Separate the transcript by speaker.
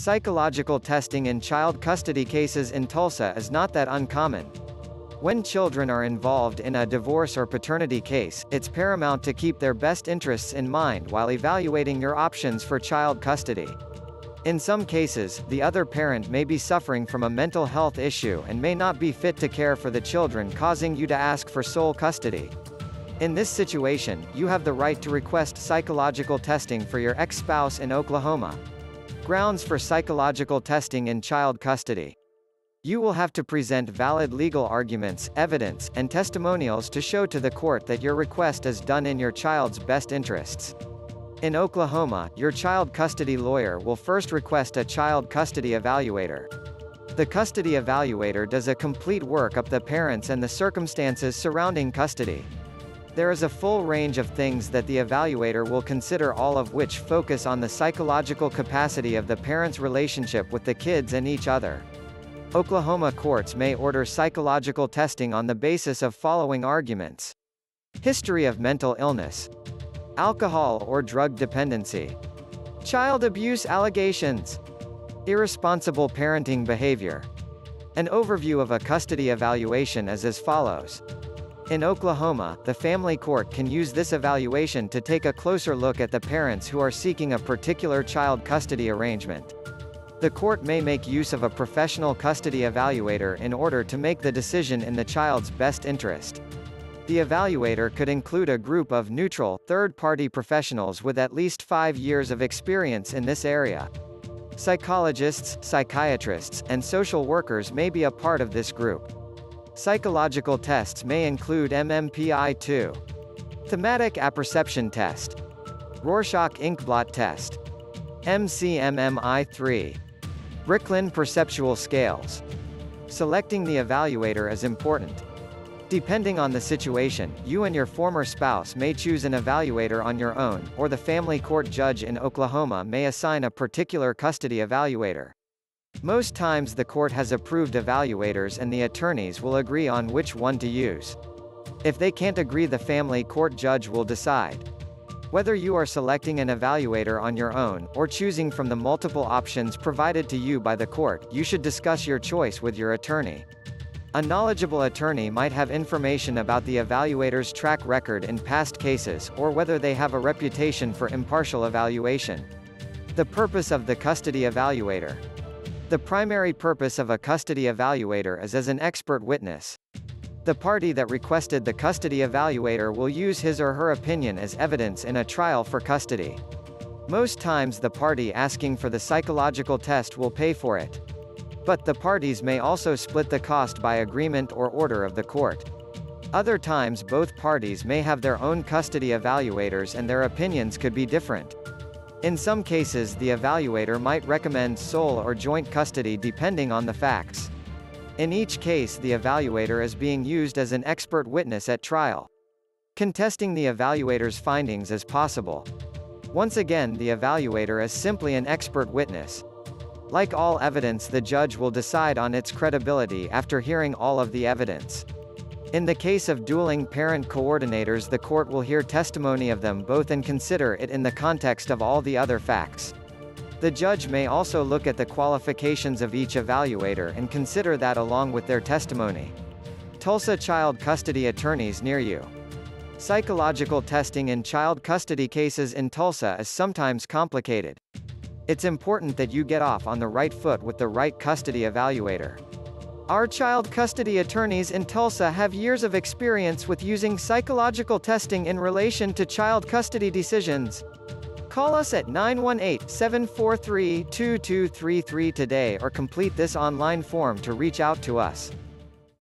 Speaker 1: Psychological testing in child custody cases in Tulsa is not that uncommon. When children are involved in a divorce or paternity case, it's paramount to keep their best interests in mind while evaluating your options for child custody. In some cases, the other parent may be suffering from a mental health issue and may not be fit to care for the children causing you to ask for sole custody. In this situation, you have the right to request psychological testing for your ex-spouse in Oklahoma. Grounds for psychological testing in child custody. You will have to present valid legal arguments, evidence, and testimonials to show to the court that your request is done in your child's best interests. In Oklahoma, your child custody lawyer will first request a child custody evaluator. The custody evaluator does a complete work up the parents and the circumstances surrounding custody. There is a full range of things that the evaluator will consider all of which focus on the psychological capacity of the parent's relationship with the kids and each other. Oklahoma courts may order psychological testing on the basis of following arguments. History of mental illness. Alcohol or drug dependency. Child abuse allegations. Irresponsible parenting behavior. An overview of a custody evaluation is as follows. In Oklahoma, the family court can use this evaluation to take a closer look at the parents who are seeking a particular child custody arrangement. The court may make use of a professional custody evaluator in order to make the decision in the child's best interest. The evaluator could include a group of neutral, third-party professionals with at least five years of experience in this area. Psychologists, psychiatrists, and social workers may be a part of this group. Psychological tests may include MMPI-2, Thematic Apperception Test, Rorschach Inkblot Test, MCMMI-3, Bricklin Perceptual Scales. Selecting the evaluator is important. Depending on the situation, you and your former spouse may choose an evaluator on your own, or the family court judge in Oklahoma may assign a particular custody evaluator. Most times the court has approved evaluators and the attorneys will agree on which one to use. If they can't agree the family court judge will decide. Whether you are selecting an evaluator on your own, or choosing from the multiple options provided to you by the court, you should discuss your choice with your attorney. A knowledgeable attorney might have information about the evaluator's track record in past cases, or whether they have a reputation for impartial evaluation. The purpose of the custody evaluator. The primary purpose of a custody evaluator is as an expert witness. The party that requested the custody evaluator will use his or her opinion as evidence in a trial for custody. Most times the party asking for the psychological test will pay for it. But the parties may also split the cost by agreement or order of the court. Other times both parties may have their own custody evaluators and their opinions could be different. In some cases the evaluator might recommend sole or joint custody depending on the facts. In each case the evaluator is being used as an expert witness at trial. Contesting the evaluator's findings is possible. Once again the evaluator is simply an expert witness. Like all evidence the judge will decide on its credibility after hearing all of the evidence. In the case of dueling parent coordinators the court will hear testimony of them both and consider it in the context of all the other facts. The judge may also look at the qualifications of each evaluator and consider that along with their testimony. Tulsa Child Custody Attorneys near you. Psychological testing in child custody cases in Tulsa is sometimes complicated. It's important that you get off on the right foot with the right custody evaluator. Our child custody attorneys in Tulsa have years of experience with using psychological testing in relation to child custody decisions. Call us at 918-743-2233 today or complete this online form to reach out to us.